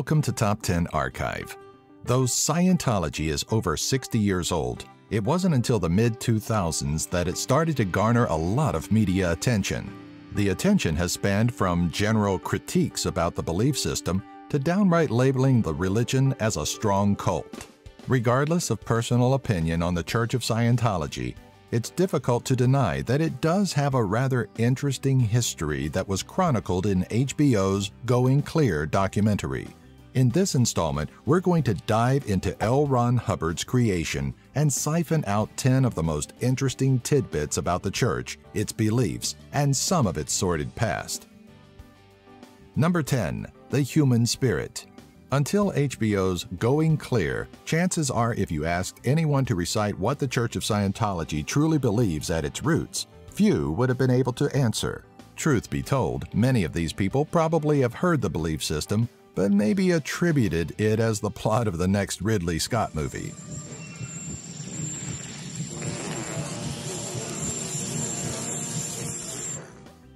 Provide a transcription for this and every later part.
Welcome to Top 10 Archive. Though Scientology is over 60 years old, it wasn't until the mid 2000s that it started to garner a lot of media attention. The attention has spanned from general critiques about the belief system to downright labeling the religion as a strong cult. Regardless of personal opinion on the Church of Scientology, it's difficult to deny that it does have a rather interesting history that was chronicled in HBO's Going Clear documentary. In this installment, we're going to dive into L. Ron Hubbard's creation and siphon out 10 of the most interesting tidbits about the church, its beliefs, and some of its sordid past. Number 10. The Human Spirit. Until HBO's Going Clear, chances are if you asked anyone to recite what the Church of Scientology truly believes at its roots, few would have been able to answer. Truth be told, many of these people probably have heard the belief system, but maybe attributed it as the plot of the next Ridley Scott movie.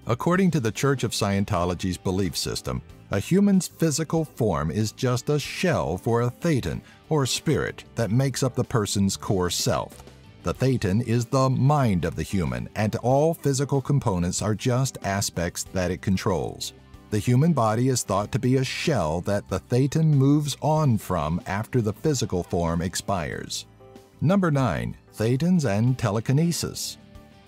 According to the Church of Scientology's belief system, a human's physical form is just a shell for a thetan, or spirit, that makes up the person's core self. The thetan is the mind of the human, and all physical components are just aspects that it controls. The human body is thought to be a shell that the thetan moves on from after the physical form expires. Number 9. Thetans and telekinesis.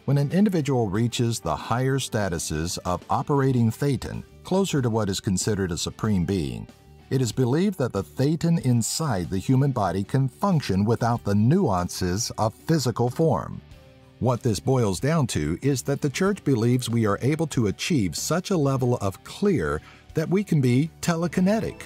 When an individual reaches the higher statuses of operating thetan, closer to what is considered a supreme being, it is believed that the thetan inside the human body can function without the nuances of physical form. What this boils down to is that the church believes we are able to achieve such a level of clear that we can be telekinetic.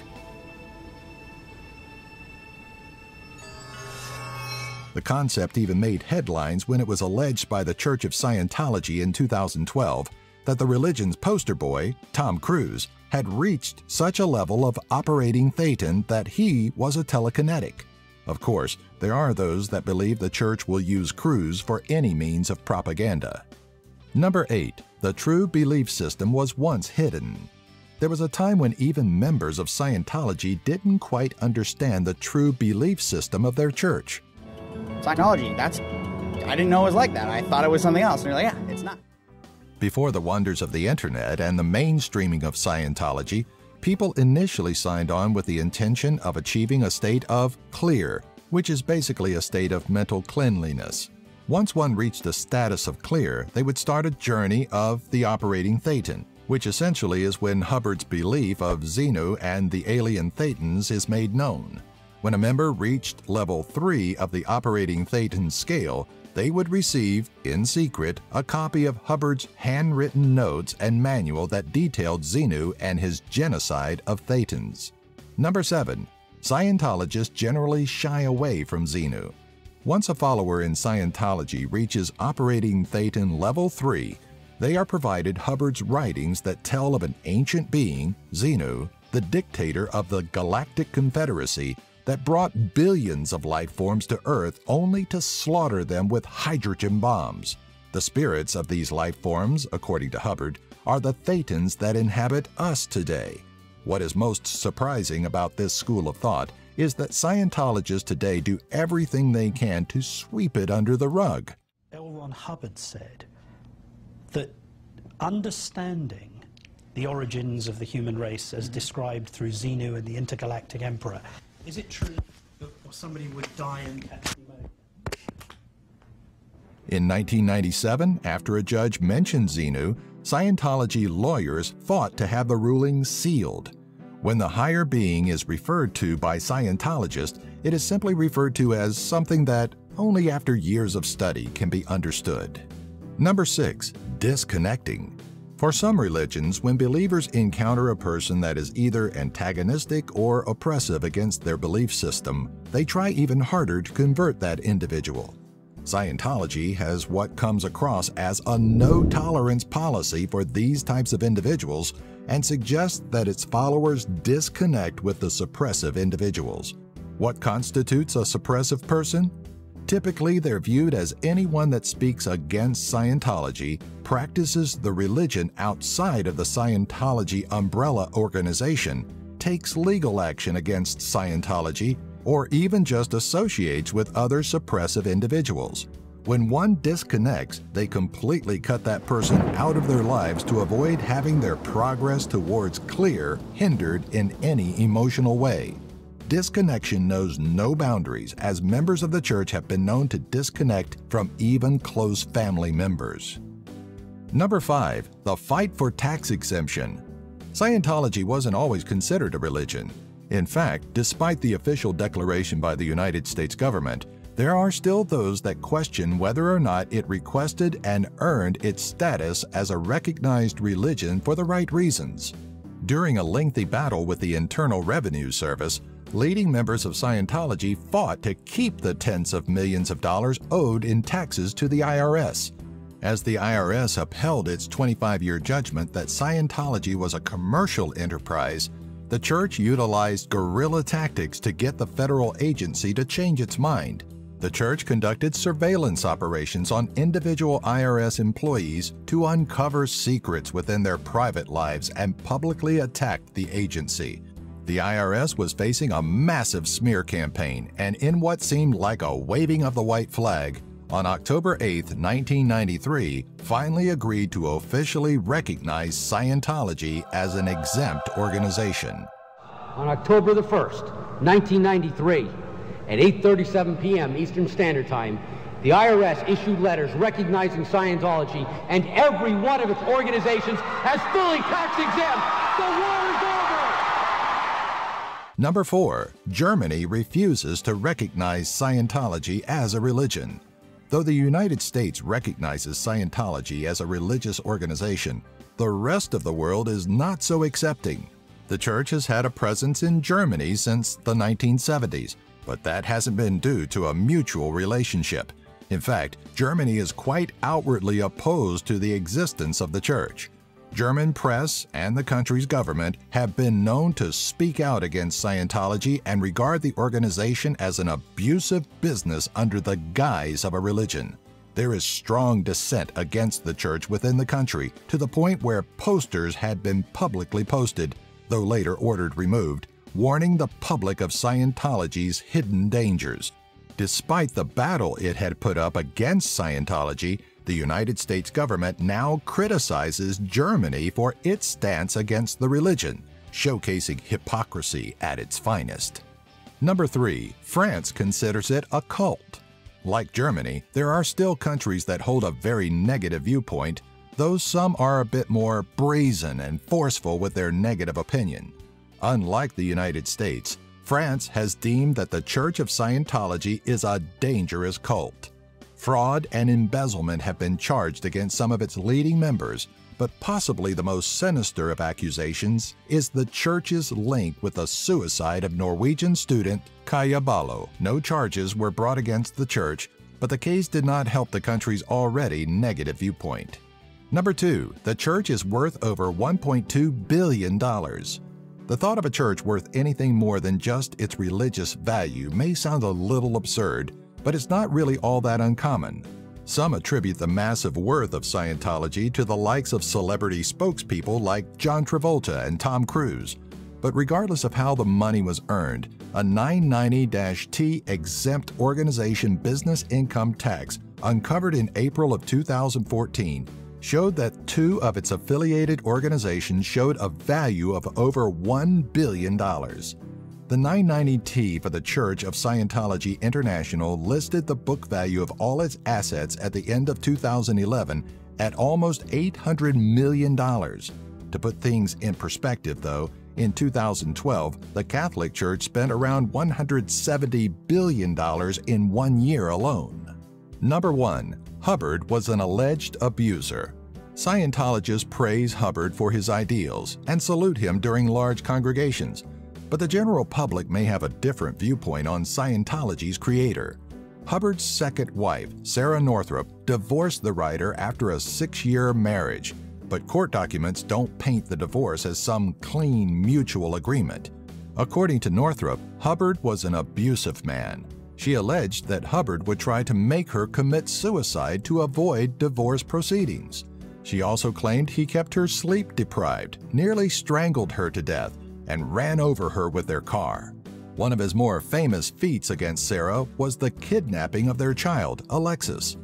The concept even made headlines when it was alleged by the Church of Scientology in 2012 that the religion's poster boy, Tom Cruise, had reached such a level of operating Thetan that he was a telekinetic. Of course, there are those that believe the church will use Cruise for any means of propaganda. Number 8. The true belief system was once hidden. There was a time when even members of Scientology didn't quite understand the true belief system of their church. Scientology, that's, I didn't know it was like that. I thought it was something else. And you're like, yeah, it's not. Before the wonders of the internet and the mainstreaming of Scientology, people initially signed on with the intention of achieving a state of clear, which is basically a state of mental cleanliness. Once one reached a status of clear, they would start a journey of the operating Thetan, which essentially is when Hubbard's belief of Xenu and the alien Thetans is made known. When a member reached level 3 of the operating Thetan scale, they would receive, in secret, a copy of Hubbard's handwritten notes and manual that detailed Xenu and his genocide of Thetans. Number 7. Scientologists generally shy away from Xenu. Once a follower in Scientology reaches operating Thetan level 3, they are provided Hubbard's writings that tell of an ancient being, Xenu, the dictator of the Galactic Confederacy, that brought billions of life forms to Earth only to slaughter them with hydrogen bombs. The spirits of these life forms, according to Hubbard, are the Thetans that inhabit us today. What is most surprising about this school of thought is that Scientologists today do everything they can to sweep it under the rug. L. Ron Hubbard said that understanding the origins of the human race as described through Xenu and the intergalactic emperor is it true that somebody would die and catch In 1997, after a judge mentioned Xenu, Scientology lawyers fought to have the ruling sealed. When the higher being is referred to by Scientologists, it is simply referred to as something that only after years of study can be understood. Number 6. Disconnecting. For some religions, when believers encounter a person that is either antagonistic or oppressive against their belief system, they try even harder to convert that individual. Scientology has what comes across as a no tolerance policy for these types of individuals and suggests that its followers disconnect with the suppressive individuals. What constitutes a suppressive person? Typically, they're viewed as anyone that speaks against Scientology, practices the religion outside of the Scientology umbrella organization, takes legal action against Scientology or even just associates with other suppressive individuals. When one disconnects, they completely cut that person out of their lives to avoid having their progress towards clear hindered in any emotional way. Disconnection knows no boundaries, as members of the church have been known to disconnect from even close family members. Number 5. The Fight for Tax Exemption. Scientology wasn't always considered a religion. In fact, despite the official declaration by the United States government, there are still those that question whether or not it requested and earned its status as a recognized religion for the right reasons. During a lengthy battle with the Internal Revenue Service, leading members of Scientology fought to keep the tens of millions of dollars owed in taxes to the IRS. As the IRS upheld its 25 year judgment that Scientology was a commercial enterprise, the church utilized guerrilla tactics to get the federal agency to change its mind. The church conducted surveillance operations on individual IRS employees to uncover secrets within their private lives and publicly attacked the agency. The IRS was facing a massive smear campaign, and in what seemed like a waving of the white flag, on October 8, 1993, finally agreed to officially recognize Scientology as an exempt organization. On October the 1st, 1993, at 8.37 p.m. Eastern Standard Time, the IRS issued letters recognizing Scientology and every one of its organizations as fully tax exempt. The over! Number 4. Germany refuses to recognize Scientology as a religion. Though the United States recognizes Scientology as a religious organization, the rest of the world is not so accepting. The church has had a presence in Germany since the 1970s, but that hasn't been due to a mutual relationship. In fact, Germany is quite outwardly opposed to the existence of the church. German press and the country's government have been known to speak out against Scientology and regard the organization as an abusive business under the guise of a religion. There is strong dissent against the church within the country to the point where posters had been publicly posted, though later ordered removed, warning the public of Scientology's hidden dangers. Despite the battle it had put up against Scientology, the United States government now criticizes Germany for its stance against the religion, showcasing hypocrisy at its finest. Number 3. France considers it a cult. Like Germany, there are still countries that hold a very negative viewpoint, though some are a bit more brazen and forceful with their negative opinion. Unlike the United States, France has deemed that the Church of Scientology is a dangerous cult. Fraud and embezzlement have been charged against some of its leading members, but possibly the most sinister of accusations is the church's link with the suicide of Norwegian student Kaja Ballo. No charges were brought against the church, but the case did not help the country's already negative viewpoint. Number two, the church is worth over $1.2 billion. The thought of a church worth anything more than just its religious value may sound a little absurd, but it's not really all that uncommon. Some attribute the massive worth of Scientology to the likes of celebrity spokespeople like John Travolta and Tom Cruise. But regardless of how the money was earned, a 990-T exempt organization business income tax uncovered in April of 2014 showed that two of its affiliated organizations showed a value of over $1 billion. The 990T for the Church of Scientology International listed the book value of all its assets at the end of 2011 at almost $800 million. To put things in perspective, though, in 2012, the Catholic Church spent around $170 billion in one year alone. Number 1. Hubbard was an alleged abuser. Scientologists praise Hubbard for his ideals and salute him during large congregations, but the general public may have a different viewpoint on Scientology's creator. Hubbard's second wife, Sarah Northrup, divorced the writer after a six-year marriage, but court documents don't paint the divorce as some clean mutual agreement. According to Northrup, Hubbard was an abusive man. She alleged that Hubbard would try to make her commit suicide to avoid divorce proceedings. She also claimed he kept her sleep deprived, nearly strangled her to death, and ran over her with their car. One of his more famous feats against Sarah was the kidnapping of their child, Alexis.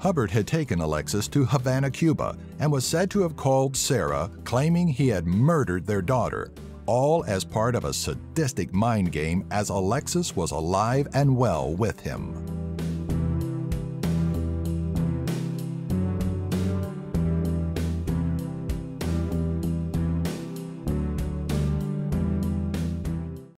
Hubbard had taken Alexis to Havana, Cuba, and was said to have called Sarah, claiming he had murdered their daughter, all as part of a sadistic mind game as Alexis was alive and well with him.